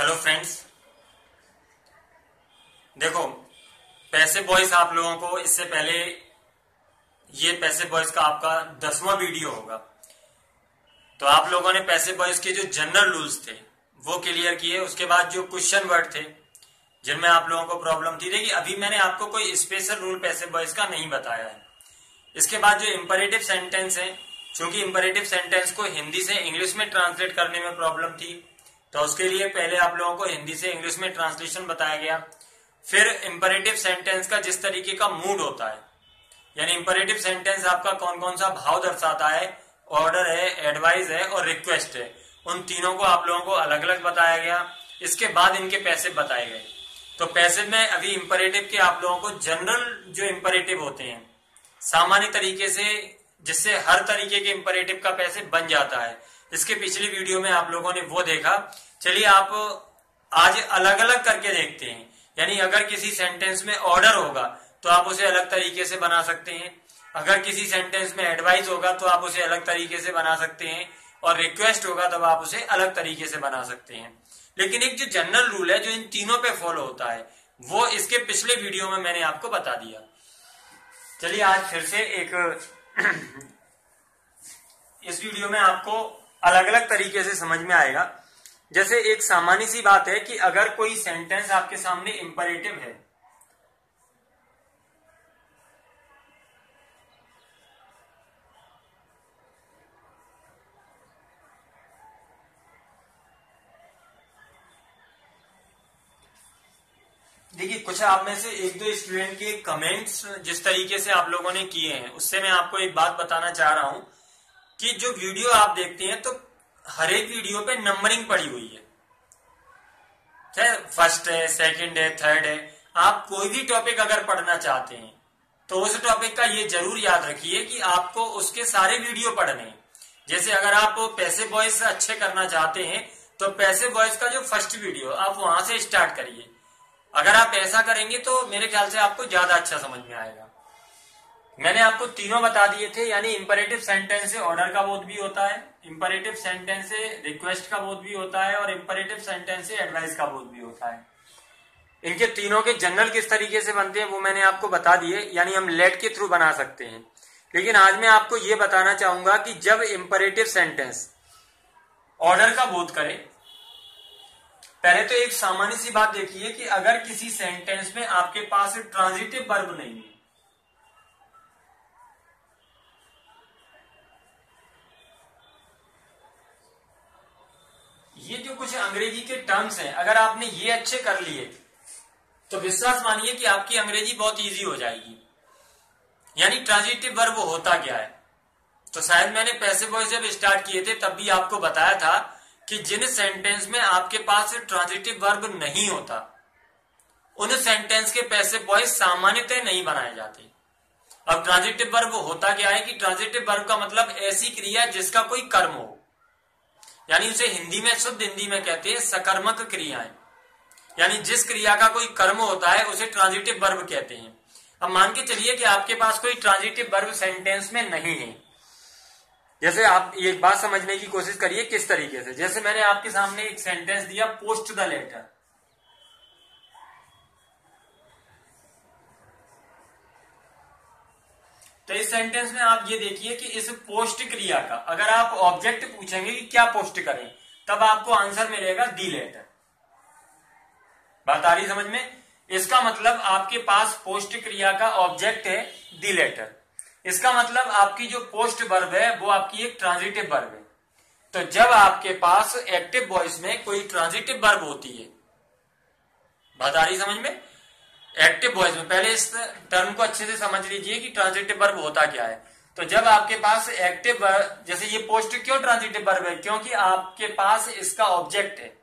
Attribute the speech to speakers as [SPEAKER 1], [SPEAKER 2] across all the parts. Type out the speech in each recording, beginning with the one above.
[SPEAKER 1] Hello friends देखो, पैसे boys आप लोगों को इससे पहले, ये पैसे बॉयज़ का आपका दसवां वीडियो होगा। तो आप लोगों ने पैसे बॉयज़ के जो जनरल रूल्स थे, वो क्लियर किए। उसके बाद जो क्वेश्चन वर्ड थे, जिनमें आप लोगों को प्रॉब्लम थी। देखिए, अभी मैंने आपको कोई स्पेशल रूल पैसे बॉयज़ का नहीं बताया है। इसके बाद जो इंपरेटिव सेंटेंस है, चूँकि इम्परेटिव सेंटेंस को हिंदी से इंग्लिश में ट्रांसलेट करने में प्रॉब्लम थी तो उसके लिए पहले आप लोगों को हिंदी से इंग्लिश में ट्रांसलेशन बताया गया। फिर इंपरेटिव सेंटेंस का जिस तरीके का मूड होता है, यानी इंपरेटिव सेंटेंस आपका कौन कौन सा भाव दर्शाता है ऑर्डर है एडवाइस है और रिक्वेस्ट है, उन तीनों को आप लोगों को अलग अलग बताया गया। इसके बाद इनके पैसे बताए गए। तो पैसे में अभी इंपरेटिव के आप लोगों को जनरल जो इंपरेटिव होते हैं, सामान्य तरीके से, जिससे हर तरीके के इंपरेटिव का पैसे बन जाता है। इसके पिछली वीडियो में आप लोगों ने वो देखा। चलिए आप आज अलग अलग करके देखते हैं। यानी अगर किसी सेंटेंस में ऑर्डर होगा तो आप उसे अलग तरीके से बना सकते हैं। अगर किसी सेंटेंस में एडवाइस होगा तो आप उसे अलग तरीके से बना सकते हैं। और रिक्वेस्ट होगा तब आप उसे अलग तरीके से बना सकते हैं। लेकिन एक जो जनरल रूल है, जो इन तीनों पे फॉलो होता है, वो इसके पिछले वीडियो में मैंने आपको बता दिया। चलिए आज फिर से एक इस वीडियो में आपको अलग अलग तरीके से समझ में आएगा। जैसे एक सामान्य सी बात है कि अगर कोई सेंटेंस आपके सामने इंपरेटिव है, देखिए, कुछ आप में से एक दो स्टूडेंट के कमेंट्स जिस तरीके से आप लोगों ने किए हैं, उससे मैं आपको एक बात बताना चाह रहा हूँ। कि जो वीडियो आप देखते हैं तो हर एक वीडियो पे नंबरिंग पड़ी हुई है। फ़र्स्ट है सेकंड है थर्ड है, आप कोई भी टॉपिक अगर पढ़ना चाहते हैं तो उस टॉपिक का ये ज़रूर याद रखिए कि आपको उसके सारे वीडियो पढ़ने हैं। जैसे अगर आप पैसे बॉयस अच्छे करना चाहते हैं तो पैसे बॉयस का जो फ़र्स्ट वीडियो आप वहाँ से स्टार्ट करिए। अगर आप ऐसा करेंगे तो मेरे ख्याल से आपको ज़्यादा अच्छा समझ में आएगा। मैंने आपको तीनों बता दिए थे, यानी इंपरेटिव सेंटेंस से ऑर्डर का बोध भी होता है इंपरेटिव सेंटेंस से रिक्वेस्ट का बोध भी होता है और इंपरेटिव सेंटेंस से एडवाइस का बोध भी होता है। इनके तीनों के जनरल किस तरीके से बनते हैं वो मैंने आपको बता दिए, यानी हम लेट के थ्रू बना सकते हैं। लेकिन आज मैं आपको ये बताना चाहूँगा कि जब इंपरेटिव सेंटेंस ऑर्डर का बोध करे, पहले तो एक सामान्य सी बात देखिए कि अगर किसी सेंटेंस में आपके पास ट्रांजिटिव वर्ब नहीं है ये जो कुछ अंग्रेज़ी के टर्म्स हैं, अगर आपने ये अच्छे कर लिए तो विश्वास मानिए कि आपकी अंग्रेज़ी बहुत इजी हो जाएगी। यानी ट्रांजिटिव वर्ब होता क्या है? तो शायद मैंने पैसे वॉइस जब स्टार्ट किए थे, तब भी आपको बताया था कि जिन सेंटेंस में आपके पास ट्रांजिटिव वर्ब नहीं होता, उन सेंटेंस के पैसे वॉइस सामान्यतः नहीं बनाए जाते। अब ट्रांजिटिव वर्ब होता क्या है कि ट्रांजिटिव वर्ब का मतलब ऐसी क्रिया जिसका कोई कर्म हो। यानी उसे हिंदी में, शुद्ध हिंदी में कहते हैं सकर्मक क्रियाएँ। यानी जिस क्रिया का कोई कर्म होता है, उसे ट्रांजिटिव वर्ब कहते हैं। अब मान के चलिए कि आपके पास कोई ट्रांजिटिव वर्ब सेंटेंस में नहीं है। जैसे आप एक बात समझने की कोशिश करिए किस तरीके से। जैसे मैंने आपके सामने एक सेंटेंस दिया पोस्ट द लेटर तो इस सेंटेंस में आप ये देखिए कि इस पोस्ट क्रिया का, अगर आप ऑब्जेक्ट पूछेंगे कि क्या पोस्ट करें, तब आपको आंसर मिलेगा दी लेटर बात आ रही समझ में? इसका मतलब आपके पास पोस्ट क्रिया का ऑब्जेक्ट है दी लेटर इसका मतलब आपकी जो पोस्ट वर्ब है, वो आपकी एक ट्रांजिटिव वर्ब है. तो जब आपके पास एक्टिव वॉइस में कोई ट्रांजिटिव वर्ब होती है, बात आ रही समझ में? एक्टिव वॉइस में। पहले इस टर्म को अच्छे से समझ लीजिए कि ट्रांजिटिव वर्ब होता क्या है। तो जब आपके पास एक्टिव जैसे ये पोस्ट क्यों ट्रांजिटिव वर्ब है? क्योंकि आपके पास इसका ऑब्जेक्ट है।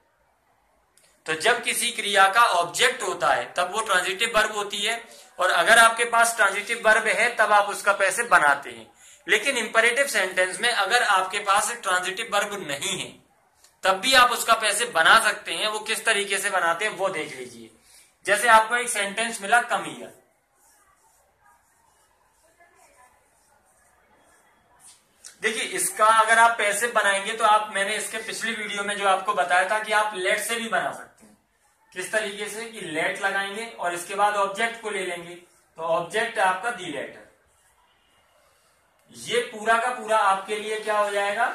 [SPEAKER 1] तो जब किसी क्रिया का ऑब्जेक्ट होता है, तब वो ट्रांजिटिव वर्ब होती है। और अगर आपके पास ट्रांजिटिव वर्ब है, तब आप उसका पैसे बनाते हैं। लेकिन इंपरेटिव सेंटेंस में अगर आपके पास ट्रांजिटिव वर्ब नहीं है, तब भी आप उसका पैसे बना सकते हैं। वो किस तरीके से बनाते हैं, वो देख लीजिए। जैसे आपको एक सेंटेंस मिला कमिया देखिए, इसका अगर आप पैसे बनाएँगे तो आप, मैंने इसके पिछली वीडियो में जो आपको बताया था कि आप लेट से भी बना सकते हैं। किस तरीके से? कि लेट लगाएँगे और इसके बाद ऑब्जेक्ट को ले लेंगे। तो ऑब्जेक्ट आपका दी लेटर ये पूरा का पूरा आपके लिए क्या हो जाएगा?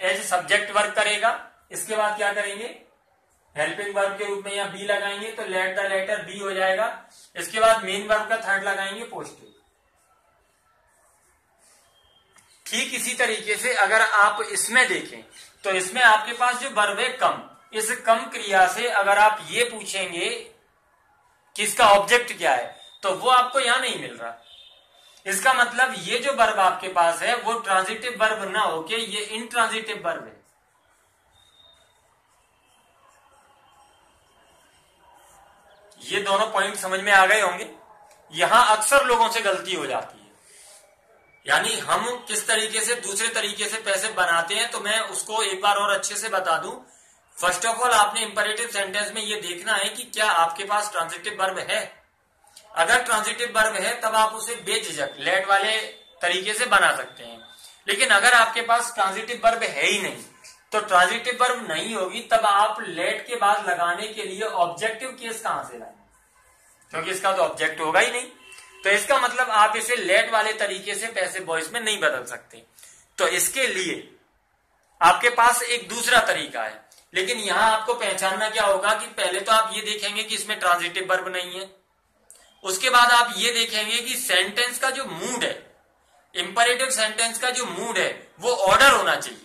[SPEAKER 1] एज सब्जेक्ट वर्क करेगा। इसके बाद क्या करेंगे? हेल्पिंग वर्ब के रूप में या बी लगाएँगे तो लेट द लेटर बी हो जाएगा। इसके बाद मेन वर्ब का थर्ड लगाएँगे पोस्टिव ठीक इसी तरीके से अगर आप इसमें देखें तो इसमें आपके पास जो वर्ब है कम इस कम क्रिया से अगर आप ये पूछेंगे कि इसका ऑब्जेक्ट क्या है तो वो आपको यहाँ नहीं मिल रहा। इसका मतलब ये जो वर्ब आपके पास है, वो ट्रांजिटिव वर्ब ना होके ये इनट्रांजिटिव वर्ब है। ये दोनों पॉइंट समझ में आ गए होंगे। यहाँ अक्सर लोगों से गलती हो जाती है। यानी हम किस तरीके से, दूसरे तरीके से पैसे बनाते हैं तो मैं उसको एक बार और अच्छे से बता दूँ। फ़र्स्ट ऑफ़ ऑल आपने इंपरेटिव सेंटेंस में ये देखना है कि क्या आपके पास ट्रांजिटिव वर्ब है। अगर ट्रांजिटिव वर्ब है, तब आप उसे बेझिझक लेट वाले तरीके से बना सकते हैं। लेकिन अगर आपके पास ट्रांजिटिव वर्ब है ही नहीं तो ट्रांजिटिव वर्ब नहीं होगी, तब आप लेट के बाद लगाने के लिए ऑब्जेक्टिव केस कहाँ से लाए? क्योंकि इसका तो ऑब्जेक्ट होगा ही नहीं। तो इसका मतलब आप इसे लेट वाले तरीके से पैसे वॉइस में नहीं बदल सकते। तो इसके लिए आपके पास एक दूसरा तरीका है। लेकिन यहाँ आपको पहचानना क्या होगा कि पहले तो आप ये देखेंगे कि इसमें ट्रांजिटिव वर्ब नहीं है। उसके बाद आप ये देखेंगे कि सेंटेंस का जो मूड है इंपरेटिव सेंटेंस का जो मूड है, वो ऑर्डर होना चाहिए।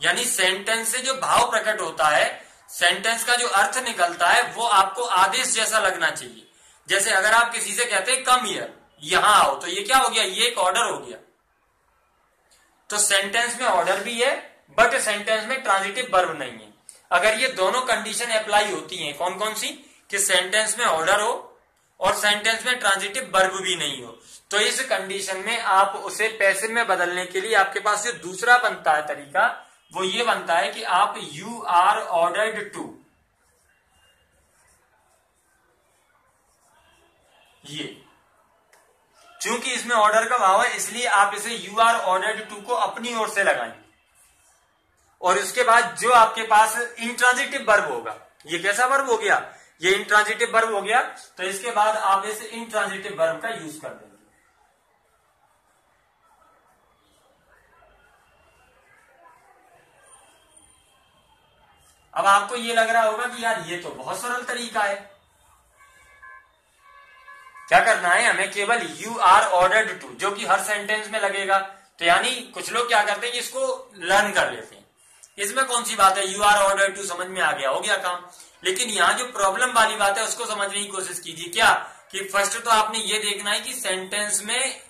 [SPEAKER 1] यानी सेंटेंस से जो भाव प्रकट होता है सेंटेंस का जो अर्थ निकलता है, वो आपको आदेश जैसा लगना चाहिए। जैसे अगर आप किसी से कहते हैं कम ईयर यहाँ आओ तो ये क्या हो गया? ये एक ऑर्डर हो गया। तो सेंटेंस में ऑर्डर भी है बट सेंटेंस में ट्रांजिटिव वर्ब नहीं है। अगर ये दोनों कंडीशन अप्लाई होती हैं कौन कौन सी? कि सेंटेंस में ऑर्डर हो और सेंटेंस में ट्रांजिटिव वर्ब भी नहीं हो। तो इस कंडीशन में आप उसे पैसे में बदलने के लिए आपके पास जो दूसरा बनता है तरीका वो ये बनता है कि आप यू आर ऑर्डर्ड टू ये। चूँकि इसमें ऑर्डर का भाव है, इसलिए आप इसे यू आर ऑर्डर्ड टू को अपनी ओर से लगाएँगे और उसके बाद जो आपके पास इंट्रांजिटिव वर्ब होगा, ये कैसा वर्ब हो गया? ये इंट्रांजिटिव वर्ब हो गया तो इसके बाद आप इस इंट्रांजिटिव वर्ब का यूज़ कर देंगे अब आपको ये लग रहा होगा कि यार ये तो बहुत सरल तरीका है। क्या करना है हमें केवल यू आर ऑर्डर्ड टू जो कि हर सेंटेंस में लगेगा। तो यानी कुछ लोग क्या करते हैं इसको लर्न कर लेते हैं। इसमें कौन सी बात है? यू आर ऑर्डर टू समझ में आ गया, हो गया काम। लेकिन यहाँ जो प्रॉब्लम वाली बात है, उसको समझने की कोशिश कीजिए। क्या? कि फ़र्स्ट तो आपने ये देखना है कि सेंटेंस में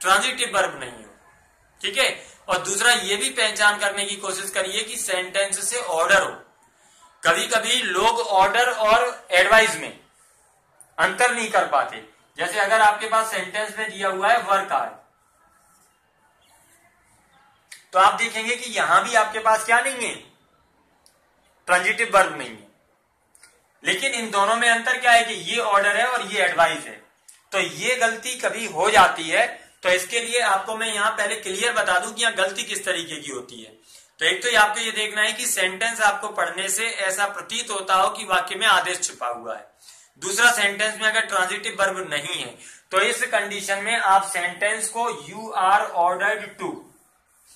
[SPEAKER 1] ट्रांजिटिव वर्ब नहीं हो। ठीक है? और दूसरा ये भी पहचान करने की कोशिश करिए कि सेंटेंस से ऑर्डर हो। कभी कभी लोग ऑर्डर और एडवाइस में अंतर नहीं कर पाते। जैसे अगर आपके पास सेंटेंस में दिया हुआ है वर्क आर तो आप देखेंगे कि यहाँ भी आपके पास क्या नहीं है? ट्रांजिटिव वर्ब नहीं है। लेकिन इन दोनों में अंतर क्या है कि ये ऑर्डर है और ये एडवाइस है। तो ये गलती कभी हो जाती है। तो इसके लिए आपको मैं यहाँ पहले क्लियर बता दूँ कि यहाँ गलती किस तरीके की होती है। तो एक तो आपको ये देखना है कि सेंटेंस आपको पढ़ने से ऐसा प्रतीत होता हो कि वाक्य में आदेश छुपा हुआ है। दूसरा सेंटेंस में अगर ट्रांजिटिव वर्ब नहीं है तो इस कंडीशन में आप सेंटेंस को you are ordered to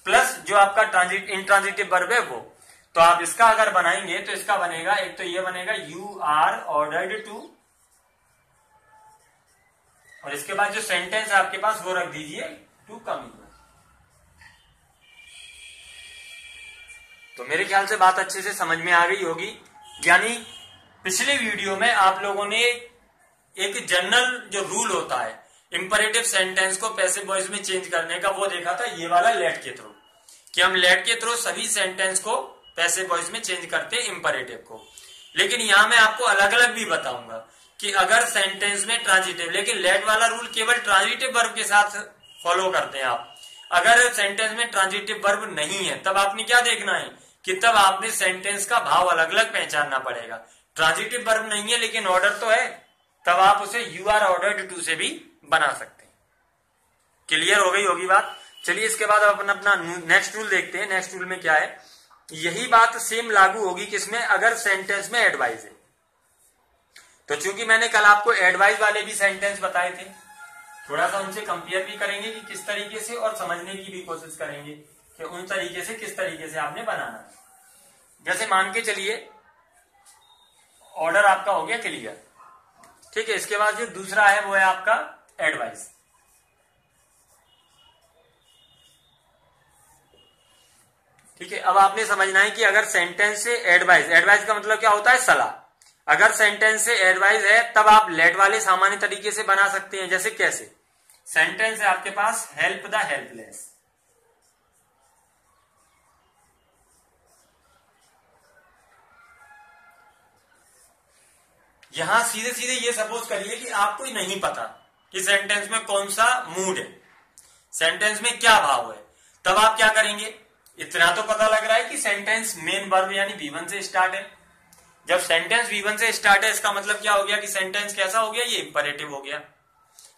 [SPEAKER 1] plus जो आपका ट्रांजिट इंट्रांजिटिव वर्ब है वो तो आप इसका अगर बनाएँगे तो इसका बनेगा, एक तो ये बनेगा यू आर ऑर्डर्ड टू और इसके बाद जो सेंटेंस आपके पास वो रख दीजिए टू कम तो मेरे ख्याल से बात अच्छे से समझ में आ गई होगी। यानी पिछले वीडियो में आप लोगों ने एक जनरल जो रूल होता है इंपरेटिव सेंटेंस को पैसिव वॉइस में चेंज करने का, वो देखा था ये वाला लेट के थ्रू कि हम लेट के थ्रू सभी सेंटेंस को पैसिव वॉइस में चेंज करते हैं इंपरेटिव को। लेकिन यहाँ मैं आपको अलग अलग भी बताऊँगा कि अगर सेंटेंस में ट्रांजिटिव लेकिन लेट वाला रूल केवल ट्रांजिटिव वर्ब के साथ फॉलो करते हैं आप। अगर सेंटेंस में ट्रांजिटिव वर्ब नहीं है, तब आपने क्या देखना है? कि तब आपने सेंटेंस का भाव अलग अलग पहचानना पड़ेगा। ट्रांजिटिव वर्ब नहीं है, लेकिन ऑर्डर तो है। तब आप उसे यू आर ऑर्डर टू से भी बना सकते हैं। क्लियर हो गई होगी बात? चलिए इसके बाद अपन अपना नेक्स्ट रूल देखते हैं। नेक्स्ट रूल में क्या है? यही बात सेम लागू होगी किसमें अगर सेंटेंस में एडवाइज है। तो चूँकि मैंने कल आपको एडवाइस वाले भी सेंटेंस बताए थे, थोड़ा सा उनसे कंपेयर भी करेंगे कि किस तरीके से और समझने की भी कोशिश करेंगे। कि उन तरीके से किस तरीके से आपने बनाना है। जैसे मान के चलिए ऑर्डर आपका हो गया क्लियर ठीक है, इसके बाद जो दूसरा है, वो है आपका एडवाइस ठीक है, अब आपने समझना है कि अगर सेंटेंस से एडवाइस एडवाइस का मतलब क्या होता है? सलाह। अगर सेंटेंस से एडवाइस है, तब आप लेट वाले सामान्य तरीके से बना सकते हैं, जैसे कैसे? सेंटेंस है आपके पास हेल्प द हेल्पलेस यहाँ सीधे सीधे ये सपोज़ करिए कि आपको ही नहीं पता कि सेंटेंस में कौन सा मूड है। सेंटेंस में क्या भाव है। तब आप क्या करेंगे? इतना तो पता लग रहा है कि सेंटेंस मेन वर्ब यानी बीवन से स्टार्ट है। जब सेंटेंस वी से स्टार्ट है, इसका मतलब क्या हो गया कि सेंटेंस कैसा हो गया? ये इंपरेटिव हो गया।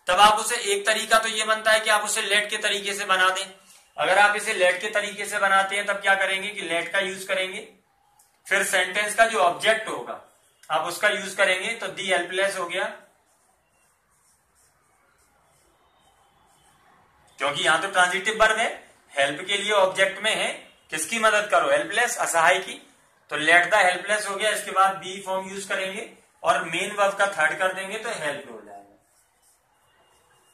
[SPEAKER 1] तब आप उसे एक तरीका तो ये बनता है कि आप उसे लेट के तरीके से बना दें। अगर आप इसे लेट के तरीके से बनाते हैं, तब क्या करेंगे कि लेट का यूज़ करेंगे। फिर सेंटेंस का जो ऑब्जेक्ट होगा आप उसका यूज़ करेंगे तो दी हेल्पलेस हो गया। क्योंकि यहाँ तो ट्रांजिटिव वर्ब है हेल्प के लिए ऑब्जेक्ट में है, किसकी मदद करो? हेल्पलेस असहाय की। तो लेट द हेल्पलेस हो गया, इसके बाद बी फॉर्म यूज़ करेंगे, और मेन वर्ब का थर्ड कर देंगे तो हेल्प हो जाएगा।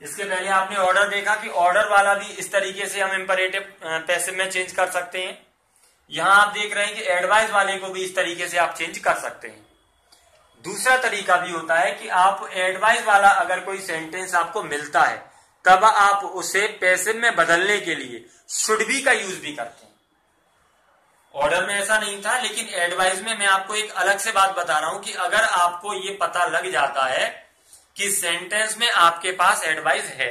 [SPEAKER 1] इसके पहले आपने ऑर्डर देखा कि ऑर्डर वाला भी इस तरीके से हम इंपरेटिव पैसे में चेंज कर सकते हैं। यहाँ आप देख रहे हैं कि एडवाइस वाले को भी इस तरीके से आप चेंज कर सकते हैं। दूसरा तरीका भी होता है कि आप एडवाइस वाला अगर कोई सेंटेंस आपको मिलता है, तब आप उसे पैसे में बदलने के लिए शुड बी का यूज़ भी करते हैं। ऑर्डर में ऐसा नहीं था, लेकिन एडवाइस में मैं आपको एक अलग से बात बता रहा हूँ कि अगर आपको ये पता लग जाता है कि सेंटेंस में आपके पास एडवाइस है।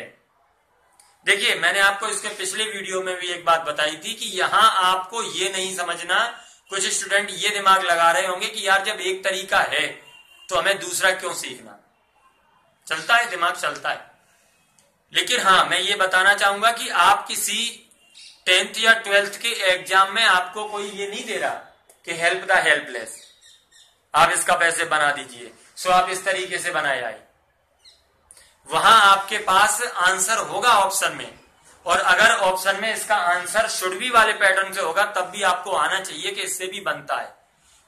[SPEAKER 1] देखिए, मैंने आपको इसके पिछले वीडियो में भी एक बात बताई थी कि यहाँ आपको ये नहीं समझना, कुछ स्टूडेंट ये दिमाग लगा रहे होंगे कि यार जब एक तरीका है तो हमें दूसरा क्यों सीखना? चलता है, दिमाग चलता है। लेकिन हाँ मैं ये बताना चाहूँगा कि आप किसी टेंथ या ट्वेल्थ के एग्ज़ाम में आपको कोई ये नहीं दे रहा कि हेल्प द हेल्पलेस आप इसका पैसे बना दीजिए। सो आप इस तरीके से बनाए आए। वहाँ आपके पास आंसर होगा ऑप्शन में। और अगर ऑप्शन में इसका आंसर शुड भी वाले पैटर्न से होगा, तब भी आपको आना चाहिए कि इससे भी बनता है।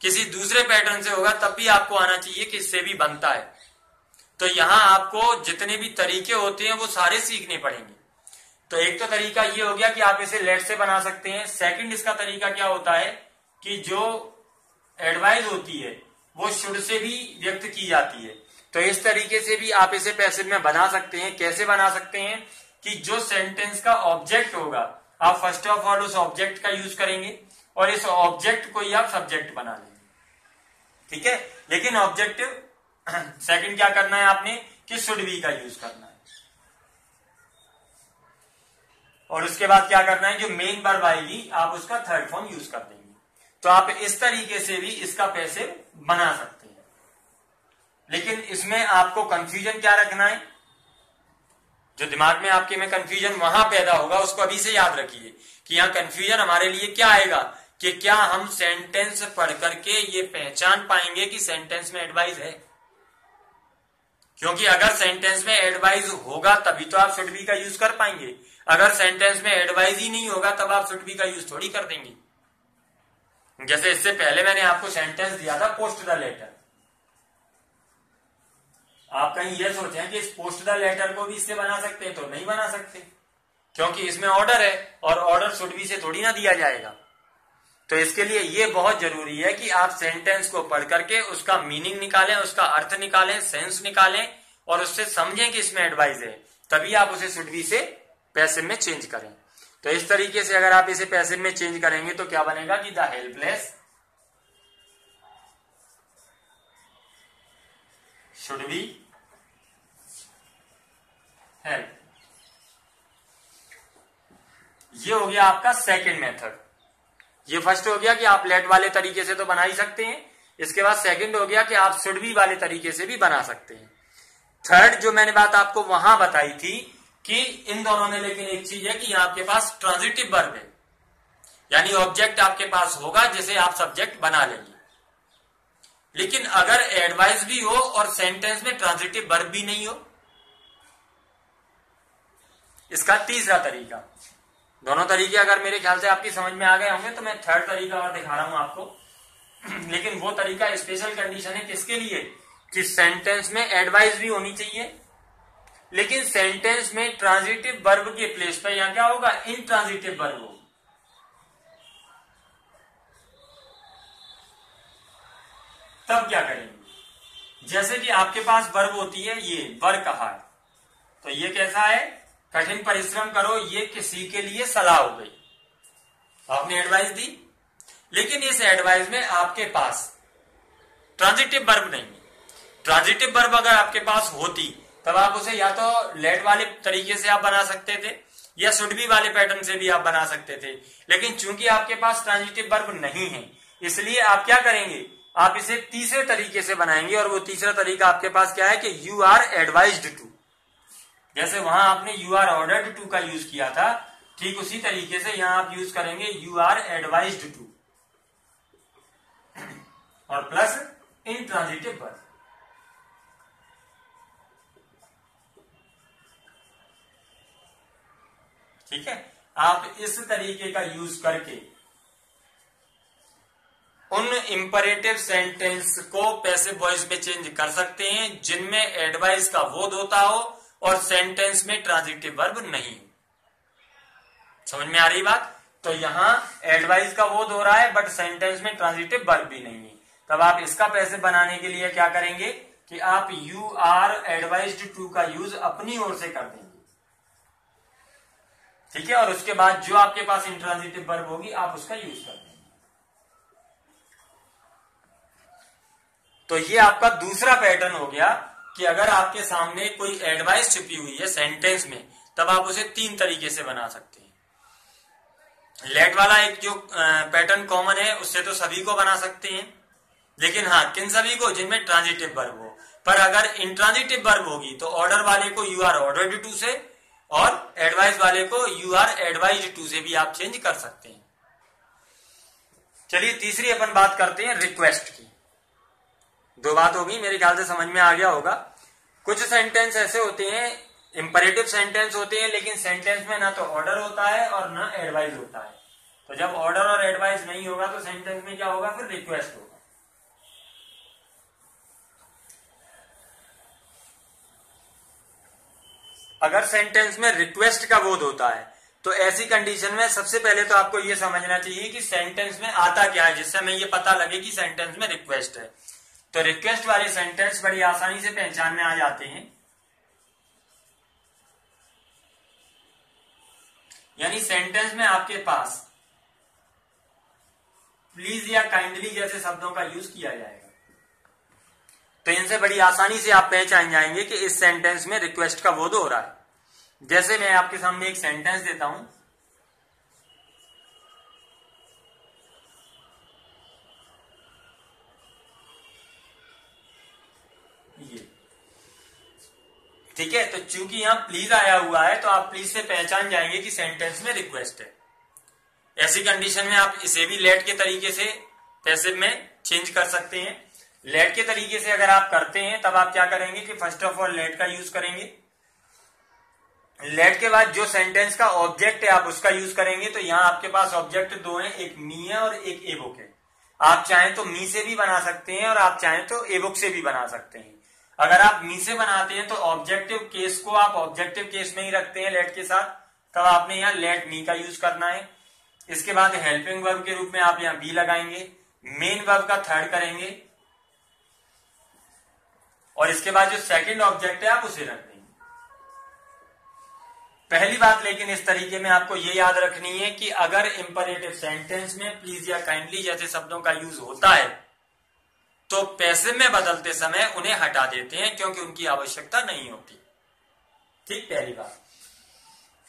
[SPEAKER 1] किसी दूसरे पैटर्न से होगा, तब भी आपको आना चाहिए कि इससे भी बनता है। तो यहाँ आपको जितने भी तरीके होते हैं, वो सारे सीखने पड़ेंगे। तो एक तो तरीका ये हो गया कि आप इसे लेट से बना सकते हैं। सेकंड इसका तरीका क्या होता है कि जो एडवाइस होती है, वो शुड से भी व्यक्त की जाती है। तो इस तरीके से भी आप इसे पैसिव में बना सकते हैं। कैसे बना सकते हैं कि जो सेंटेंस का ऑब्जेक्ट होगा, आप फ़र्स्ट ऑफ़ ऑल उस ऑब्जेक्ट का यूज़ करेंगे और इस ऑब्जेक्ट को ही आप सब्जेक्ट बना लेंगे। ठीक है? लेकिन ऑब्जेक्टिव सेकंड क्या करना है आपने? कि शुड बी का यूज़ करना है। और उसके बाद क्या करना है? जो मेन वर्ब आएगी, आप उसका थर्ड फॉर्म यूज़ कर देंगे। तो आप इस तरीके से भी इसका पैसे बना सकते हैं। लेकिन इसमें आपको कंफ्यूजन क्या रखना है? जो दिमाग में आपके में कंफ्यूजन वहाँ पैदा होगा, उसको अभी से याद रखिए कि यहाँ कंफ्यूजन हमारे लिए क्या आएगा? कि क्या हम सेंटेंस पढ़ करके ये पहचान पाएँगे कि सेंटेंस में एडवाइस है? क्योंकि अगर सेंटेंस में एडवाइस होगा, तभी तो आप शुड बी का यूज़ कर पाएँगे। अगर सेंटेंस में एडवाइस ही नहीं होगा, तब आप शुड बी का यूज़ थोड़ी कर देंगे। जैसे इससे पहले मैंने आपको सेंटेंस दिया था पोस्ट द लेटर आप कहीं यह सोचें कि इस पोस्ट द लेटर को भी इससे बना सकते हैं तो नहीं बना सकते। क्योंकि इसमें ऑर्डर है, और ऑर्डर शुड बी से थोड़ी ना दिया जाएगा। तो इसके लिए ये बहुत ज़रूरी है कि आप सेंटेंस को पढ़ करके उसका मीनिंग निकालें, उसका अर्थ निकालें सेंस निकालें और उससे समझें कि इसमें एडवाइस है। तभी आप उसे बी से पैसे में चेंज करें। तो इस तरीके से अगर आप इसे पैसे में चेंज करेंगे तो क्या बनेगा कि the helpless should be help ये हो गया आपका सेकेंड मेथड ये फ़र्स्ट हो गया कि आप लेट वाले तरीके से तो बना ही सकते हैं। इसके बाद सेकंड हो गया कि आप बी वाले तरीके से भी बना सकते हैं। थर्ड जो मैंने बात आपको वहाँ बताई थी कि इन दोनों में लेकिन एक चीज़ है कि आपके पास ट्रांजिटिव वर्ब है। यानी ऑब्जेक्ट आपके पास होगा जिसे आप सब्जेक्ट बना लेंगे। लेकिन अगर एडवाइस भी हो और सेंटेंस में ट्रांजिटिव वर्ब भी नहीं हो, इसका तीसरा तरीका। दोनों तरीके अगर मेरे ख्याल से आपकी समझ में आ गए होंगे तो मैं थर्ड तरीका और दिखा रहा हूँ आपको। लेकिन वो तरीका स्पेशल कंडीशन है किसके लिए? कि सेंटेंस में एडवाइस भी होनी चाहिए, लेकिन सेंटेंस में ट्रांजिटिव वर्ब के प्लेस पर यहाँ क्या होगा? इन ट्रांजिटिव वर्ब होगा। तब क्या करेंगे? जैसे कि आपके पास वर्ब होती है, ये वर कहा तो ये कैसा है? कठिन परिश्रम करो, ये किसी के लिए सलाह हो गई। आपने एडवाइस दी? लेकिन इस एडवाइस में आपके पास ट्रांजिटिव वर्ब नहीं है। ट्रांजिटिव वर्ब अगर आपके पास होती, तब आप उसे या तो लेट वाले तरीके से आप बना सकते थे, या शुड बी वाले पैटर्न से भी आप बना सकते थे। लेकिन चूँकि आपके पास ट्रांजिटिव वर्ब नहीं है, इसलिए आप क्या करेंगे? आप इसे तीसरे तरीके से बनाएँगे और वो तीसरा तरीका आपके पास क्या है कि यू आर एडवाइज टू जैसे वहाँ आपने यू आर ऑर्डर्ड टू का यूज़ किया था, ठीक उसी तरीके से यहाँ आप यूज़ करेंगे यू आर एडवाइज टू और प्लस इन ट्रांजिटिव वर्ब ठीक है? आप इस तरीके का यूज़ करके उन इंपरेटिव सेंटेंस को पैसे वॉइस में चेंज कर सकते हैं, जिनमें एडवाइस का वोध होता हो और सेंटेंस में ट्रांजिटिव वर्ब नहीं। समझ में आ रही बात? तो यहाँ एडवाइस का वो हो रहा है बट सेंटेंस में ट्रांजिटिव वर्ब भी नहीं। है तब आप इसका पैसे बनाने के लिए क्या करेंगे कि आप यू आर एडवाइज टू का यूज़ अपनी ओर से कर देंगे। ठीक है? और उसके बाद जो आपके पास इंट्रांजिटिव वर्ब होगी, आप उसका यूज़ कर देंगे। तो ये आपका दूसरा पैटर्न हो गया। कि अगर आपके सामने कोई एडवाइस छुपी हुई है सेंटेंस में, तब आप उसे तीन तरीके से बना सकते हैं। लेट वाला एक जो पैटर्न कॉमन है, उससे तो सभी को बना सकते हैं। लेकिन हाँ किन सभी को? जिनमें ट्रांजिटिव वर्ब हो। पर अगर इंट्रांजिटिव वर्ब होगी तो ऑर्डर वाले को यू आर ऑर्डर टू से, और एडवाइस वाले को यू आर एडवाइज टू से भी आप चेंज कर सकते हैं। चलिए, तीसरी अपन बात करते हैं रिक्वेस्ट की। दो बात होगी, मेरे ख्याल से समझ में आ गया होगा। कुछ सेंटेंस ऐसे होते हैं इंपरेटिव सेंटेंस होते हैं, लेकिन सेंटेंस में ना तो ऑर्डर होता है और ना एडवाइस होता है। तो जब ऑर्डर और एडवाइस नहीं होगा तो सेंटेंस में क्या होगा? फिर रिक्वेस्ट होगा। अगर सेंटेंस में रिक्वेस्ट का बोध होता है तो ऐसी कंडीशन में सबसे पहले तो आपको यह समझना चाहिए कि सेंटेंस में आता क्या है, जिससे हमें ये पता लगे कि सेंटेंस में रिक्वेस्ट है। तो रिक्वेस्ट वाले सेंटेंस बड़ी आसानी से पहचान में आ जाते हैं। यानी सेंटेंस में आपके पास प्लीज़ या काइंडली जैसे शब्दों का यूज़ किया जाएगा। तो इनसे बड़ी आसानी से आप पहचान जाएँगे कि इस सेंटेंस में रिक्वेस्ट का बोध हो रहा है। जैसे मैं आपके सामने एक सेंटेंस देता हूँ ये ठीक है? तो चूँकि यहाँ प्लीज़ आया हुआ है तो आप प्लीज़ से पहचान जाएँगे कि सेंटेंस में रिक्वेस्ट है। ऐसी कंडीशन में आप इसे भी लेट के तरीके से पैसिव में चेंज कर सकते हैं। लेट के तरीके से अगर आप करते हैं, तब आप क्या करेंगे कि फ़र्स्ट ऑफ़ ऑल लेट का यूज़ करेंगे। लेट के बाद जो सेंटेंस का ऑब्जेक्ट है, आप उसका यूज़ करेंगे तो यहाँ आपके पास ऑब्जेक्ट दो हैं, एक मी है और एक एबुक है। आप चाहें तो मी से भी बना सकते हैं और आप चाहें तो एबुक से भी बना सकते हैं। अगर आप मी से बनाते हैं तो ऑब्जेक्टिव केस को आप ऑब्जेक्टिव केस में ही रखते हैं लेट के साथ। तब आपने यहाँ लेट मी का यूज़ करना है। इसके बाद हेल्पिंग वर्ब के रूप में आप यहाँ बी लगाएँगे। मेन वर्ब का थर्ड करेंगे। और इसके बाद जो सेकंड ऑब्जेक्ट है, आप उसे रख देंगे। पहली बात लेकिन इस तरीके में आपको ये याद रखनी है कि अगर इंपरेटिव सेंटेंस में प्लीज़ या काइंडली जैसे शब्दों का यूज़ होता है तो पैसे में बदलते समय उन्हें हटा देते हैं क्योंकि उनकी आवश्यकता नहीं होती। ठीक, पहली बात।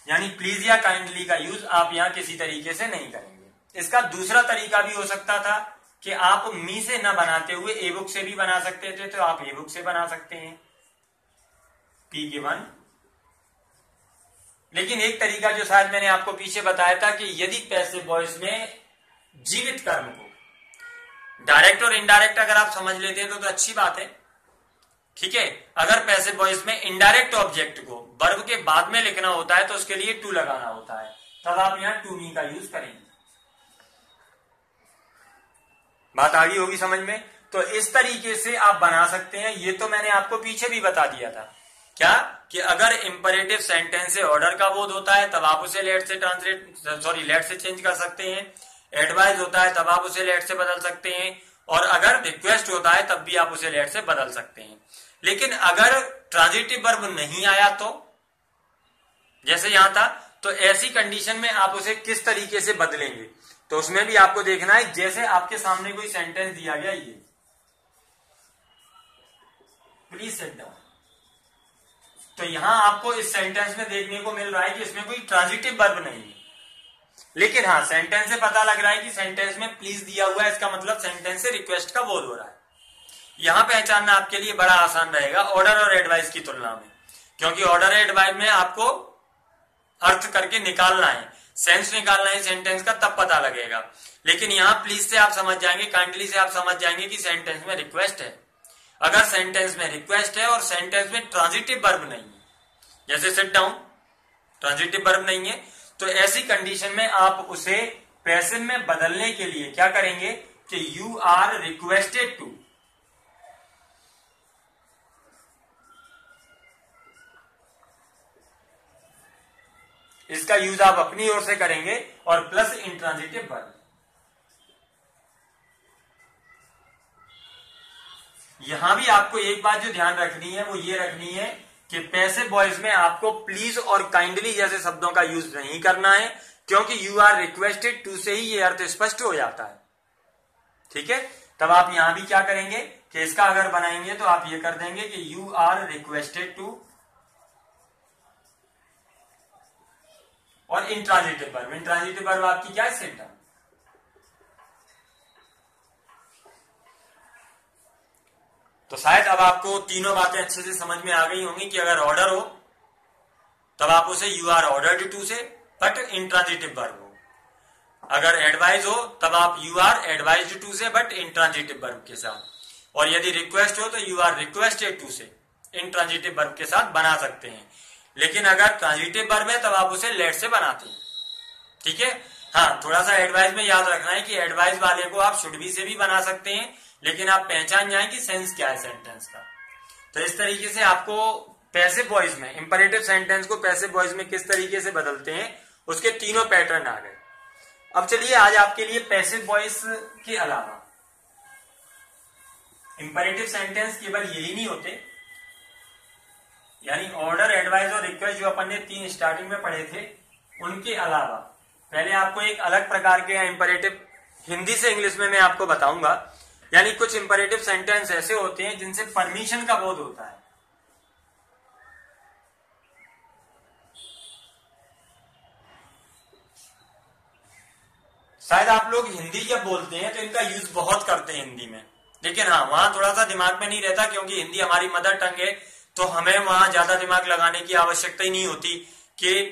[SPEAKER 1] यानी प्लीज़ या काइंडली का यूज़ आप यहाँ किसी तरीके से नहीं करेंगे। इसका दूसरा तरीका भी हो सकता था कि आप मी से ना बनाते हुए ए बुक से भी बना सकते थे तो आप ए बुक से बना सकते हैं। पी वन लेकिन एक तरीका जो शायद मैंने आपको पीछे बताया था कि यदि पैसे वॉइस में जीवित कर्म को डायरेक्ट और इनडायरेक्ट अगर आप समझ लेते हैं तो, तो अच्छी बात है। ठीक है? अगर पैसे वॉइस में इनडायरेक्ट ऑब्जेक्ट को वर्ब के बाद में लिखना होता है तो उसके लिए टू लगाना होता है। तब आप यहाँ टू मी का यूज़ करेंगे। बात आ गई होगी समझ में? तो इस तरीके से आप बना सकते हैं। ये तो मैंने आपको पीछे भी बता दिया था। क्या? कि अगर इंपरेटिव सेंटेंस से ऑर्डर का बोध होता है तब आप उसे लेट से ट्रांसलेट सॉरी लेट से चेंज कर सकते हैं। एडवाइस होता है, तब आप उसे लेट से बदल सकते हैं। और अगर रिक्वेस्ट होता है, तब भी आप उसे लेट से बदल सकते हैं। लेकिन अगर ट्रांजिटिव वर्ब नहीं आया तो जैसे यहाँ था तो ऐसी कंडीशन में आप उसे किस तरीके से बदलेंगे? तो उसमें भी आपको देखना है, जैसे आपके सामने कोई सेंटेंस दिया गया, ये। प्लीज़ सेट डाउन तो यहाँ आपको इस सेंटेंस में देखने को मिल रहा है कि इसमें कोई ट्रांजिटिव वर्ब नहीं है। लेकिन हाँ सेंटेंस से पता लग रहा है कि सेंटेंस में प्लीज़ दिया हुआ है, इसका मतलब सेंटेंस से रिक्वेस्ट का बोध हो रहा है। यहाँ पहचानना आपके लिए बड़ा आसान रहेगा ऑर्डर और एडवाइस की तुलना में। क्योंकि ऑर्डर एडवाइस में आपको अर्थ करके निकालना है सेंस निकालना है सेंटेंस का, तब पता लगेगा। लेकिन यहाँ प्लीज़ से आप समझ जाएँगे काइंडली से आप समझ जाएँगे कि सेंटेंस में रिक्वेस्ट है। अगर सेंटेंस में रिक्वेस्ट है और सेंटेंस में ट्रांजिटिव वर्ब नहीं है, जैसे सिट डाउन ट्रांजिटिव वर्ब नहीं है तो ऐसी कंडीशन में आप उसे पैसिव में बदलने के लिए क्या करेंगे कि यू आर रिक्वेस्टेड टू इसका यूज़ आप अपनी ओर से करेंगे और प्लस इंट्रांजिटिव वर्ब यहाँ भी आपको एक बात जो ध्यान रखनी है, वो ये रखनी है कि पैसे बॉयज़ में आपको प्लीज़ और काइंडली जैसे शब्दों का यूज़ नहीं करना है, क्योंकि यू आर रिक्वेस्टेड टू से ही ये अर्थ स्पष्ट हो जाता है। ठीक है? तब आप यहाँ भी क्या करेंगे कि इसका अगर बनाएँगे तो आप ये कर देंगे कि यू आर रिक्वेस्टेड टू और इंट्रांजिटिव वर्ब इंट्रांजिटिव वर्ब आपकी क्या है? सेंटर तो शायद अब आपको तीनों बातें अच्छे से समझ में आ गई होंगी कि अगर ऑर्डर हो, तब आप उसे you are order to say but intransitive verb हो। अगर एडवाइज हो, तब आप you are advise to say but intransitive verb के साथ। और यदि रिक्वेस्ट हो तो you are requested to say intransitive verb के साथ बना सकते हैं। लेकिन अगर ट्रांजिटिव वर्ब है, तब आप उसे लेट से बनाते हैं। ठीक है? हाँ थोड़ा सा एडवाइस में याद रखना है कि एडवाइस वाले को आप शुड बी से भी बना सकते हैं। लेकिन आप पहचान जाए कि सेंस क्या है सेंटेंस का। तो इस तरीके से आपको पैसे वॉइस में इंपरेटिव सेंटेंस को पैसे वॉइस में किस तरीके से बदलते हैं, उसके तीनों पैटर्न आ गए। अब चलिए आज आपके लिए पैसे वॉइस के अलावा। इंपरेटिव सेंटेंस केवल यही नहीं होते। यानी ऑर्डर एडवाइस और रिक्वेस्ट जो अपन ने तीन स्टार्टिंग में पढ़े थे, उनके अलावा। पहले आपको एक अलग प्रकार के इंपरेटिव हिंदी से इंग्लिश में मैं आपको बताऊँगा। यानी कुछ इंपरेटिव सेंटेंस ऐसे होते हैं जिनसे परमिशन का बोध होता है। शायद आप लोग हिंदी जब बोलते हैं तो इनका यूज़ बहुत करते हैं हिंदी में। लेकिन हाँ वहाँ थोड़ा सा दिमाग में नहीं रहता क्योंकि हिंदी हमारी मदर टंग है तो हमें वहाँ ज़्यादा दिमाग लगाने की आवश्यकता ही नहीं होती कि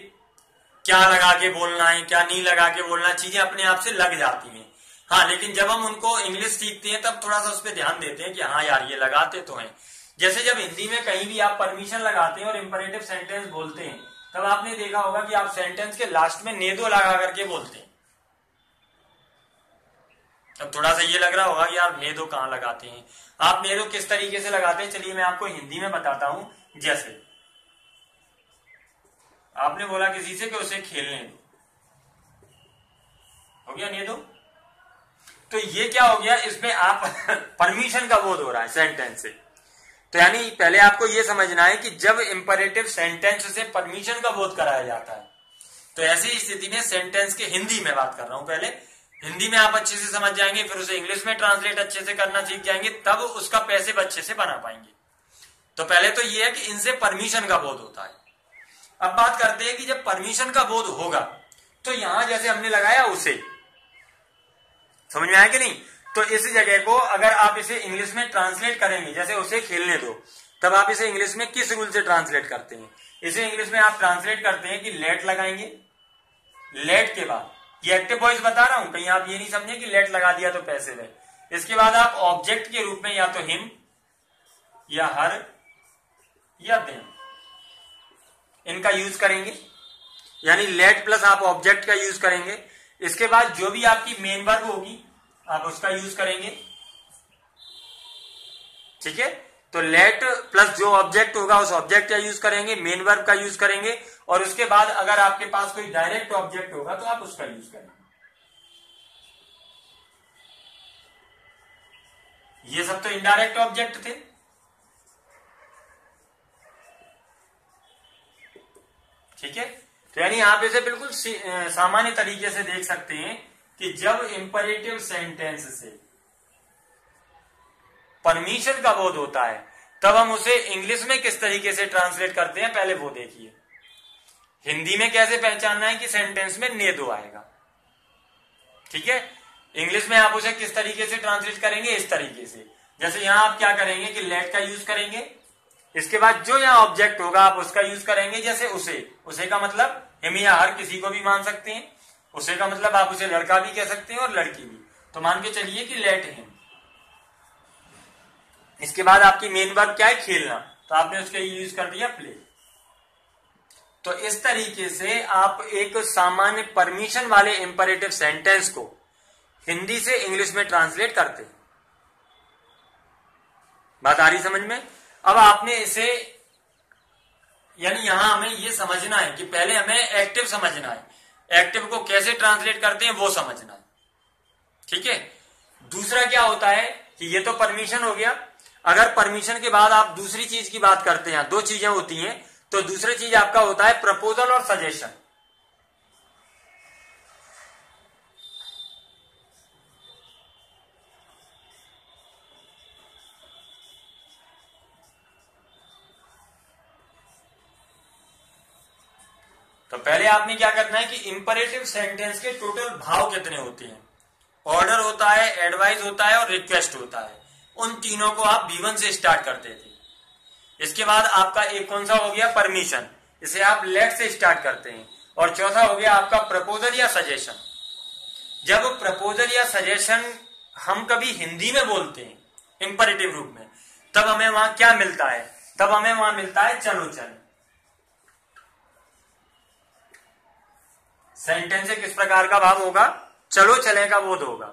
[SPEAKER 1] क्या लगा के बोलना है, क्या नहीं लगा के बोलना। चीज़ें अपने आप से लग जाती हैं। हाँ लेकिन जब हम उनको इंग्लिश सीखते हैं, तब थोड़ा सा उस पर ध्यान देते हैं कि हाँ यार, ये लगाते तो हैं। जैसे जब हिंदी में कहीं भी आप परमिशन लगाते हैं और इम्परेटिव सेंटेंस बोलते हैं, तब आपने देखा होगा कि आप सेंटेंस के लास्ट में नेदो लगा करके बोलते हैं। अब थोड़ा सा ये लग रहा होगा कि आप नेदो कहाँ लगाते हैं। आप नेदो किस तरीके से लगाते हैं, चलिए मैं आपको हिंदी में बताता हूँ। जैसे, आपने बोला किसी से कि उसे खेलने दो। हो गया नेदो तो ये क्या हो गया? इसमें आप परमिशन का बोध हो रहा है सेंटेंस से। तो यानी पहले आपको यह समझना है कि जब इंपरेटिव सेंटेंस से परमिशन का बोध कराया जाता है तो ऐसी स्थिति में सेंटेंस के हिंदी में बात कर रहा हूँ पहले। हिंदी में आप अच्छे से समझ जाएँगे, फिर उसे इंग्लिश में ट्रांसलेट अच्छे से करना सीख जाएँगे, तब उसका पैसे अच्छे से बना पाएँगे। तो पहले तो यह है कि इनसे परमिशन का बोध होता है। अब बात करते हैं कि जब परमिशन का बोध होगा तो यहाँ जैसे हमने लगाया उसे समझ में आया कि नहीं? तो इस जगह को अगर आप इसे इंग्लिश में ट्रांसलेट करेंगे, जैसे उसे खेलने दो, तब आप इसे इंग्लिश में किस रूल से ट्रांसलेट करते हैं? इसे इंग्लिश में आप ट्रांसलेट करते हैं कि लेट लगाएँगे। लेट के बाद। ये एक्टिव वॉइस बता रहा हूँ, कहीं आप ये नहीं समझे कि लेट लगा दिया तो पैसे है। इसके बाद आप ऑब्जेक्ट के रूप में या तो हिम या हर या देम इनका यूज़ करेंगे। यानी लेट प्लस आप ऑब्जेक्ट का यूज़ करेंगे। इसके बाद जो भी आपकी मेन वर्ब होगी, आप उसका यूज़ करेंगे। ठीक है? तो लेट प्लस जो ऑब्जेक्ट होगा, उस ऑब्जेक्ट का यूज़ करेंगे मेन वर्ब का यूज़ करेंगे, और उसके बाद अगर आपके पास कोई डायरेक्ट ऑब्जेक्ट होगा तो आप उसका यूज़ करेंगे। ये सब तो इनडायरेक्ट ऑब्जेक्ट थे। ठीक है? तो यानी आप इसे बिल्कुल सामान्य तरीके से देख सकते हैं कि जब इंपरेटिव सेंटेंस से परमिशन का बोध होता है, तब हम उसे इंग्लिश में किस तरीके से ट्रांसलेट करते हैं, पहले वो देखिए। हिंदी में कैसे पहचानना है कि सेंटेंस में ने दो आएगा। ठीक है? इंग्लिश में आप उसे किस तरीके से ट्रांसलेट करेंगे? इस तरीके से। जैसे यहाँ आप क्या करेंगे कि लेट का यूज़ करेंगे। इसके बाद जो यहाँ ऑब्जेक्ट होगा, आप उसका यूज़ करेंगे जैसे उसे। उसे का मतलब हिम या हर किसी को भी मान सकते हैं। उसे का मतलब आप उसे लड़का भी कह सकते हैं और लड़की भी। तो मान के चलिए कि लेट हिम इसके बाद आपकी मेन वर्ब क्या है? खेलना। तो आपने उसके यूज़ कर दिया प्ले तो इस तरीके से आप एक सामान्य परमिशन वाले इंपरेटिव सेंटेंस को हिंदी से इंग्लिश में ट्रांसलेट करते हैं। बात आ रही समझ में? अब आपने इसे, यानी यहाँ हमें यह समझना है कि पहले हमें एक्टिव समझना है। एक्टिव को कैसे ट्रांसलेट करते हैं, वो समझना है। ठीक है? दूसरा क्या होता है कि ये तो परमिशन हो गया। अगर परमिशन के बाद आप दूसरी चीज़ की बात करते हैं, दो चीज़ें होती हैं तो दूसरी चीज़ आपका होता है प्रपोजल और सजेशन पहले आपने क्या करना है कि इंपरेटिव सेंटेंस के टोटल भाव कितने होते हैं? ऑर्डर होता है एडवाइस होता है और रिक्वेस्ट होता है। उन तीनों को आप बीवन से स्टार्ट करते थे। इसके बाद आपका एक कौन सा हो गया? परमिशन इसे आप लेट से स्टार्ट करते हैं। और चौथा हो गया आपका प्रपोजल या सजेशन जब प्रपोजल या सजेशन हम कभी हिंदी में बोलते हैं इंपरेटिव रूप में, तब हमें वहाँ क्या मिलता है? तब हमें वहाँ मिलता है चलो चल। सेंटेंस से किस प्रकार का भाव होगा? चलो चले का बोध होगा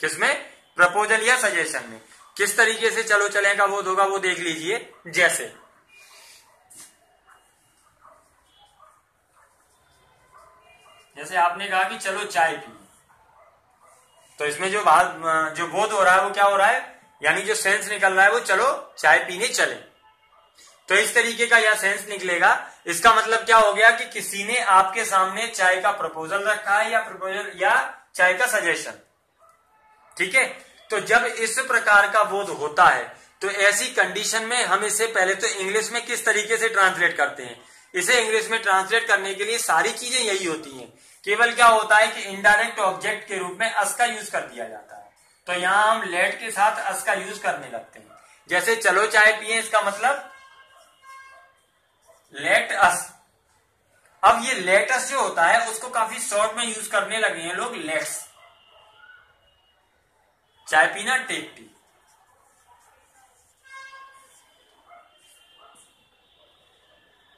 [SPEAKER 1] किसमें? प्रपोजल या सजेशन में। किस तरीके से चलो चले का बोध होगा वो देख लीजिए, जैसे। जैसे आपने कहा कि चलो चाय पी। तो इसमें जो बात जो बोध हो रहा है, वो क्या हो रहा है? यानी जो सेंस निकल रहा है, वो चलो चाय पीने चले। तो इस तरीके का यह सेंस निकलेगा। इसका मतलब क्या हो गया कि किसी ने आपके सामने चाय का प्रपोजल रखा है या प्रपोजल या चाय का सजेशन ठीक है? तो जब इस प्रकार का बोध होता है तो ऐसी कंडीशन में हम इसे पहले तो इंग्लिश में किस तरीके से ट्रांसलेट करते हैं? इसे इंग्लिश में ट्रांसलेट करने के लिए सारी चीज़ें यही होती हैं। केवल क्या होता है कि इनडायरेक्ट ऑब्जेक्ट के रूप में अस का यूज़ कर दिया जाता है। तो यहाँ हम लेट के साथ अस का यूज़ करने लगते हैं। जैसे चलो चाय पिए, इसका मतलब लेट अस अब ये लेटस जो होता है, उसको काफ़ी शॉर्ट में यूज़ करने लगे हैं लोग लेट्स चाय पीना टेक टी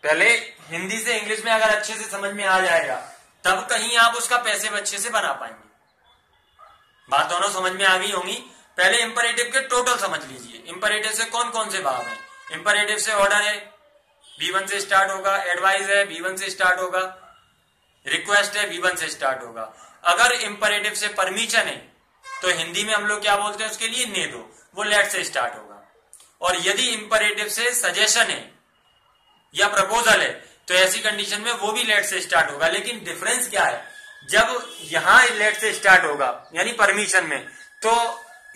[SPEAKER 1] पहले हिंदी से इंग्लिश में अगर अच्छे से समझ में आ जाएगा, तब कहीं आप उसका पैसे अच्छे से बना पाएँगे। बात दोनों समझ में आ गई होंगी। पहले इंपरेटिव के टोटल समझ लीजिए। इंपरेटिव से कौन कौन से भाव है? इंपरेटिव से ऑर्डर है। बी वन से स्टार्ट होगा एडवाइस है बी वन से स्टार्ट होगा रिक्वेस्ट है बी वन से स्टार्ट होगा। अगर इंपरेटिव से परमिशन है तो हिंदी में हम लोग क्या बोलते हैं उसके लिए? ने दो। वो लेट से स्टार्ट होगा। और यदि इंपरेटिव से सजेशन है, या प्रपोजल है तो ऐसी कंडीशन में वो भी लेट से स्टार्ट होगा। लेकिन डिफरेंस क्या है? जब यहाँ लेट से स्टार्ट होगा, यानी परमिशन में तो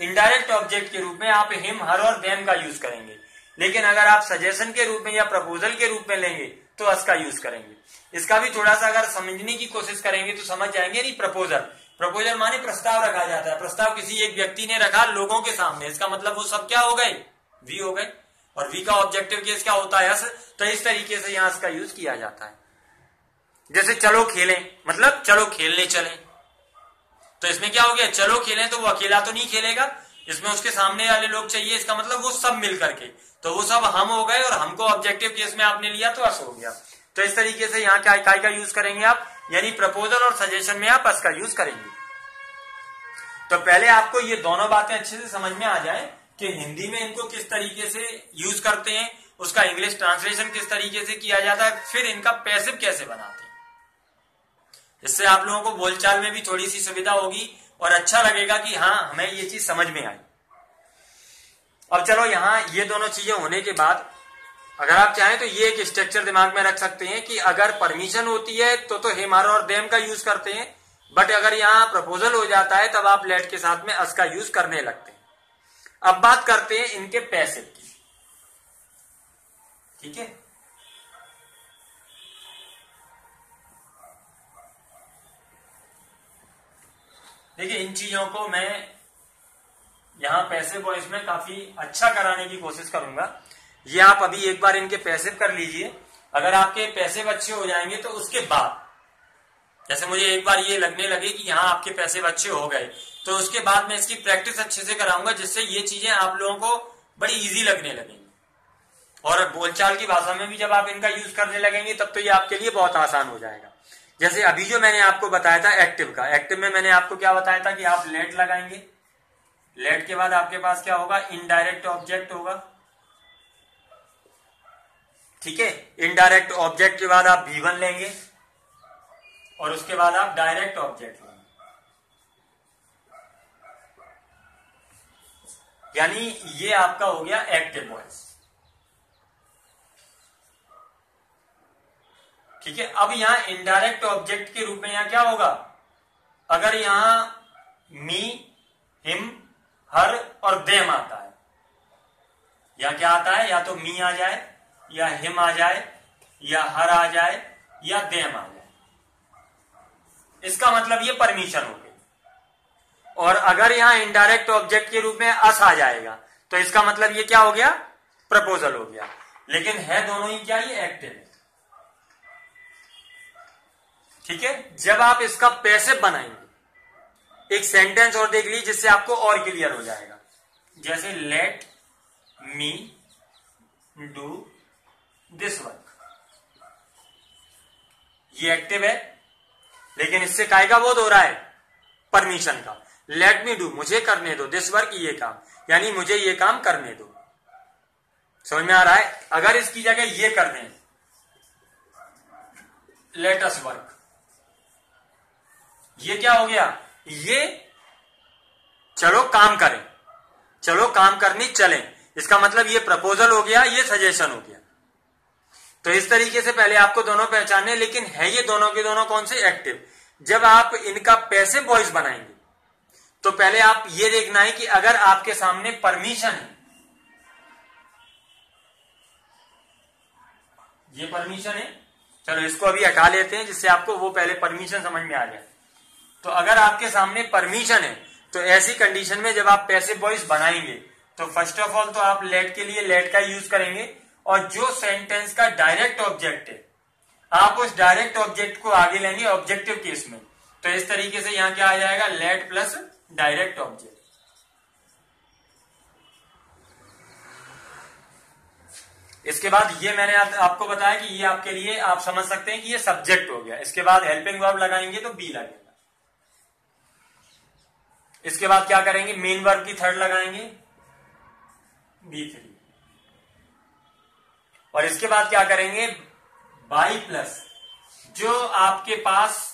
[SPEAKER 1] इनडायरेक्ट ऑब्जेक्ट के रूप में आप हिम हर और देम का यूज़ करेंगे। लेकिन अगर आप सजेशन के रूप में या प्रपोजल के रूप में लेंगे तो अस का यूज़ करेंगे। इसका भी थोड़ा सा अगर समझने की कोशिश करेंगे तो समझ जाएँगे नहीं प्रपोजल प्रपोजल माने प्रस्ताव रखा जाता है। प्रस्ताव किसी एक व्यक्ति ने रखा लोगों के सामने। इसका मतलब वो सब क्या हो गए? वी हो गए। और वी का ऑब्जेक्टिव केस क्या होता है? तो इस तरीके से यहाँ इसका यूज़ किया जाता है। जैसे चलो खेलें। मतलब चलो खेलने चले। तो इसमें क्या हो गया? चलो खेलें तो वो अकेला तो नहीं खेलेगा। इसमें उसके सामने वाले लोग चाहिए, इसका मतलब वो सब मिल करके। तो वो सब हम हो गए और हमको ऑब्जेक्टिव केस में आपने लिया तो अस हो गया। तो इस तरीके से यहाँ क्या, काय का यूज़ करेंगे आप? यानी प्रपोजल और सजेशन में आप अस का यूज़ करेंगे। तो पहले आपको ये दोनों बातें अच्छे से समझ में आ जाए कि हिंदी में इनको किस तरीके से यूज़ करते हैं, उसका इंग्लिश ट्रांसलेशन किस तरीके से किया जाता है, फिर इनका पैसिव कैसे बनाते हैं। इससे आप लोगों को बोलचाल में भी थोड़ी सी सुविधा होगी और अच्छा लगेगा कि हाँ हमें ये चीज़ समझ में आई। अब चलो यहाँ ये दोनों चीज़ें होने के बाद, अगर आप चाहें तो ये एक स्ट्रक्चर दिमाग में रख सकते हैं कि अगर परमिशन होती है तो तो हेमार और देम का यूज़ करते हैं बट अगर यहाँ प्रपोजल हो जाता है, तब आप लेट के साथ में अस का यूज़ करने लगते हैं। अब बात करते हैं इनके पैसे की। ठीक है? देखिए, इन चीज़ों को मैं यहाँ पैसे वॉइस में काफ़ी अच्छा कराने की कोशिश करूँगा। ये आप अभी एक बार इनके पैसे कर लीजिए। अगर आपके पैसे अच्छे हो जाएँगे तो उसके बाद, जैसे मुझे एक बार ये लगने लगे कि यहाँ आपके पैसे अच्छे हो गए तो उसके बाद मैं इसकी प्रैक्टिस अच्छे से कराऊँगा, जिससे ये चीज़ें आप लोगों को बड़ी इजी लगने लगेंगी। और बोलचाल की भाषा में भी जब आप इनका यूज़ करने लगेंगे, तब तो ये आपके लिए बहुत आसान हो जाएगा। जैसे अभी जो मैंने आपको बताया था एक्टिव का एक्टिव में मैंने आपको क्या बताया था कि आप लेट लगाएँगे। लेट के बाद आपके पास क्या होगा? इनडायरेक्ट ऑब्जेक्ट होगा। ठीक है? इनडायरेक्ट ऑब्जेक्ट के बाद आप भी वन लेंगे और उसके बाद आप डायरेक्ट ऑब्जेक्ट लेंगे। यानी ये आपका हो गया एक्टिव वॉइस ठीक है, अब यहाँ इनडायरेक्ट ऑब्जेक्ट के रूप में यहाँ क्या होगा? अगर यहाँ मी हिम हर और देम आता है या क्या आता है? या तो मी आ जाए, या हिम आ जाए, या हर आ जाए, या देम आ जाए। इसका मतलब ये परमिशन हो गई और अगर यहाँ इनडायरेक्ट ऑब्जेक्ट के रूप में अस आ जाएगा तो इसका मतलब ये क्या हो गया? प्रपोजल हो गया। लेकिन है दोनों ही क्या? ये एक्टिव है। ठीक है? जब आप इसका पैसे बनाएँगे, एक सेंटेंस और देख लीजिए, जिससे आपको और क्लियर हो जाएगा। जैसे let me do this work ये एक्टिव है, लेकिन इससे काय का बोध हो रहा है? परमिशन का। लेट मी डू मुझे करने दो दिस वर्क ये काम। यानी मुझे ये काम करने दो। समझ में आ रहा है? अगर इसकी जगह ये कर दें लेट अस वर्क ये क्या हो गया? ये चलो काम करें। चलो काम करनी चलें। इसका मतलब ये प्रपोजल हो गया, ये सजेशन हो गया। तो इस तरीके से पहले आपको दोनों पहचानने, लेकिन है ये दोनों के दोनों कौन से एक्टिव जब आप इनका पैसे वॉइस बनाएँगे तो पहले आप ये देखना है कि अगर आपके सामने परमिशन है, ये परमिशन है, चलो इसको अभी हटा लेते हैं, जिससे आपको वो पहले परमिशन समझ में आ जाए। तो अगर आपके सामने परमिशन है तो ऐसी कंडीशन में जब आप पैसे वॉइस बनाएँगे तो फ़र्स्ट ऑफ़ ऑल तो आप लेट के लिए लेट का यूज़ करेंगे और जो सेंटेंस का डायरेक्ट ऑब्जेक्ट है आप उस डायरेक्ट ऑब्जेक्ट को आगे लेंगे ऑब्जेक्टिव केस में। तो इस तरीके से यहाँ क्या आ जाएगा लेट प्लस डायरेक्ट ऑब्जेक्ट इसके बाद ये मैंने आप, आपको बताया कि ये आपके लिए आप समझ सकते हैं कि ये सब्जेक्ट हो गया। इसके बाद हेल्पिंग वर्ब लगाएँगे तो बी लगेगा इसके बाद क्या करेंगे? मेन वर्ब की थर्ड लगाएँगे। बी थ्री और इसके बाद क्या करेंगे? बाई प्लस जो आपके पास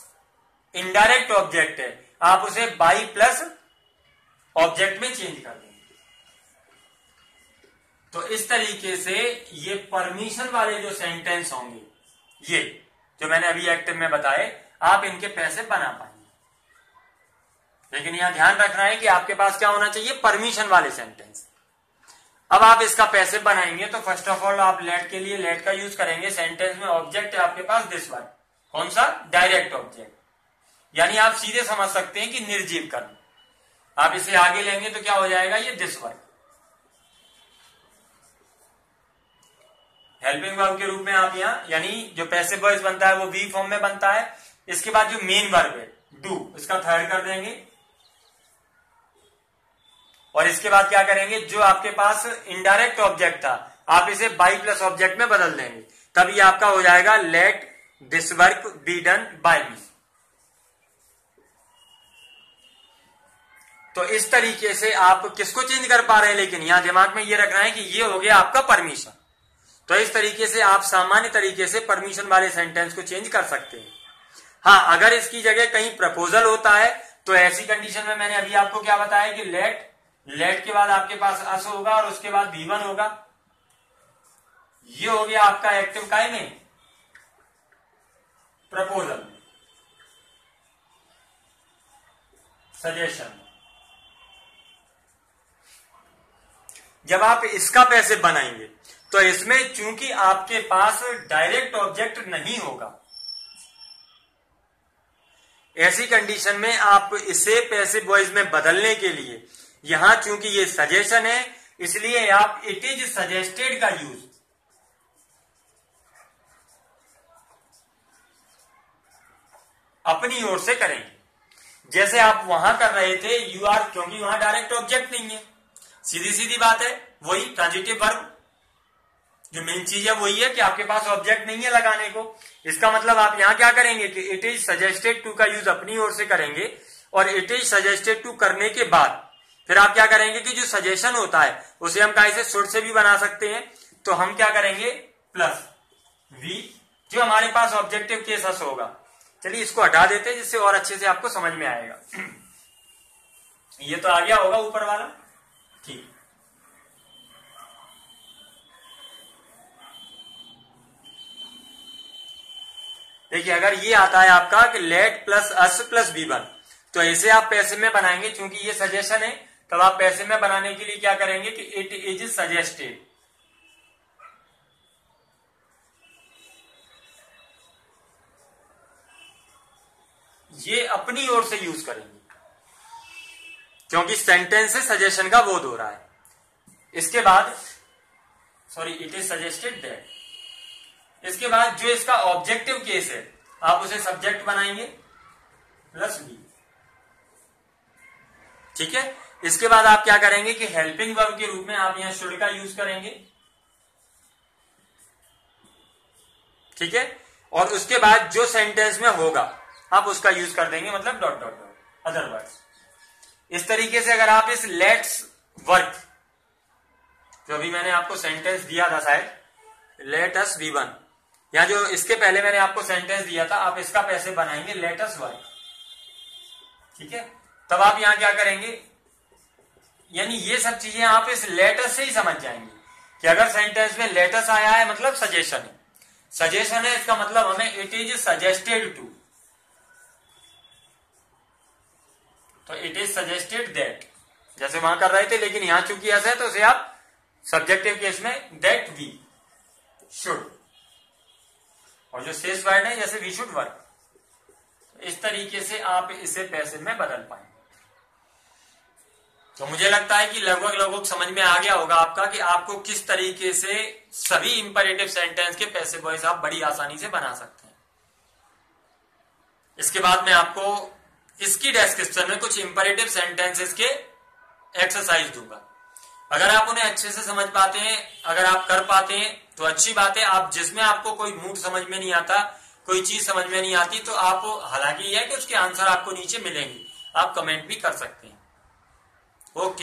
[SPEAKER 1] इनडायरेक्ट ऑब्जेक्ट है, आप उसे बाई प्लस ऑब्जेक्ट में चेंज कर देंगे। तो इस तरीके से ये परमिशन वाले जो सेंटेंस होंगे, ये जो मैंने अभी एक्टिव में बताए, आप इनके पैसे बना पाएँगे। लेकिन यहाँ ध्यान रखना है कि आपके पास क्या होना चाहिए? परमिशन वाले सेंटेंस अब आप इसका पैसे बनाएँगे तो फ़र्स्ट ऑफ़ ऑल आप लेट के लिए लेट का यूज़ करेंगे। सेंटेंस में ऑब्जेक्ट है आपके पास दिस वन कौन सा? डायरेक्ट ऑब्जेक्ट यानी आप सीधे समझ सकते हैं कि निर्जीव कर्म आप इसे आगे लेंगे तो क्या हो जाएगा? ये दिस वन हेल्पिंग वर्ब के रूप में आप यहाँ, यानी जो पैसे वॉइस बनता है वो बी फॉर्म में बनता है। इसके बाद जो मेन वर्ब है डू इसका थर्ड कर देंगे। और इसके बाद क्या करेंगे? जो आपके पास इनडायरेक्ट ऑब्जेक्ट था, आप इसे बाई प्लस ऑब्जेक्ट में बदल देंगे। तब ये आपका हो जाएगा let this work be done by me तो इस तरीके से आप किसको चेंज कर पा रहे हैं? लेकिन यहाँ दिमाग में ये रखना है कि ये हो गया आपका परमिशन तो इस तरीके से आप सामान्य तरीके से परमिशन वाले सेंटेंस को चेंज कर सकते हैं। हाँ अगर इसकी जगह कहीं प्रपोजल होता है तो ऐसी कंडीशन में मैंने अभी आपको क्या बताया कि लेट लेट के बाद आपके पास अस होगा और उसके बाद वी होगा। ये हो गया आपका एक्टिव काय में प्रपोजल सजेशन जब आप इसका पैसे बनाएँगे तो इसमें चूँकि आपके पास डायरेक्ट ऑब्जेक्ट नहीं होगा, ऐसी कंडीशन में आप इसे पैसे बॉयज़ में बदलने के लिए यहाँ चूँकि ये सजेशन है, इसलिए आप इट इज़ सजेस्टेड का यूज़ अपनी ओर से करेंगे जैसे आप वहाँ कर रहे थे यू आर क्योंकि वहाँ डायरेक्ट ऑब्जेक्ट नहीं है। सीधी सीधी बात है, वही ट्रांजिटिव वर्ब जो मेन चीज़ है, वही है कि आपके पास ऑब्जेक्ट नहीं है लगाने को। इसका मतलब आप यहाँ क्या करेंगे कि इट इज़ सजेस्टेड टू का यूज़ अपनी ओर से करेंगे, और इट इज़ सजेस्टेड टू करने के बाद फिर आप क्या करेंगे कि जो सजेशन होता है, उसे हम कहा से शुड से भी बना सकते हैं। तो हम क्या करेंगे? प्लस वी जो हमारे पास ऑब्जेक्टिव केस होगा। चलिए इसको हटा देते हैं, जिससे और अच्छे से आपको समझ में आएगा। ये तो आ गया होगा ऊपर वाला। ठीक। देखिए, अगर ये आता है आपका कि let plus us plus B one तो ऐसे आप पैसे में बनाएँगे क्योंकि ये सजेशन है तब आप पैसे में बनाने के लिए क्या करेंगे कि इट इज़ सजेस्टेड ये अपनी ओर से यूज़ करेंगे। क्योंकि सेंटेंस से सजेशन का बोध हो रहा है। इसके बाद sorry it is suggested that इसके बाद जो इसका ऑब्जेक्टिव केस है, आप उसे सब्जेक्ट बनाएँगे प्लस बी ठीक है? इसके बाद आप क्या करेंगे कि हेल्पिंग वर्ब के रूप में आप यहाँ शुड का यूज़ करेंगे। ठीक है? और उसके बाद जो सेंटेंस में होगा, आप उसका यूज़ कर देंगे मतलब डॉट डॉट डॉट अदरवाइज़ इस तरीके से अगर आप इस लेट्स वर्क जो अभी मैंने आपको सेंटेंस दिया था शायद लेटस वी वन या जो इसके पहले मैंने आपको सेंटेंस दिया था, आप इसका पैसे बनाएँगे लेटस वर्क ठीक है? तब आप यहाँ क्या करेंगे? यानी ये सब चीज़ें आप इस लेटस से ही समझ जाएँगे कि अगर सेंटेंस में लेटर्स आया है मतलब सजेशन है। सजेशन है, इसका मतलब हमें इट इज़ सजेस्टेड टू तो इट इज़ सजेस्टेड दैट जैसे वहाँ कर रहे थे, लेकिन यहाँ चूँकि ऐसा है तो उसे आप सब्जेक्टिव केस में दैट वी शुड और जो शेष वर्ड है, जैसे वी शुड वर्क इस तरीके से आप इसे पैसे में बदल पाए तो मुझे लगता है कि लगभग लगभग समझ में आ गया होगा आपका कि आपको किस तरीके से सभी इंपरेटिव सेंटेंस के पैसे वॉइस आप बड़ी आसानी से बना सकते हैं। इसके बाद मैं आपको इसकी डेस्क्रिप्शन में कुछ इंपरेटिव सेंटेंसेस के एक्सरसाइज दूँगा। अगर आप उन्हें अच्छे से समझ पाते हैं, अगर आप कर पाते हैं तो अच्छी बात है, आप जिसमें आपको कोई मूड समझ में नहीं आता, कोई चीज़ समझ में नहीं आती तो आप, हालाँकि यह कि उसके आंसर आपको नीचे मिलेंगे। आप कमेंट भी कर सकते हैं। Ok.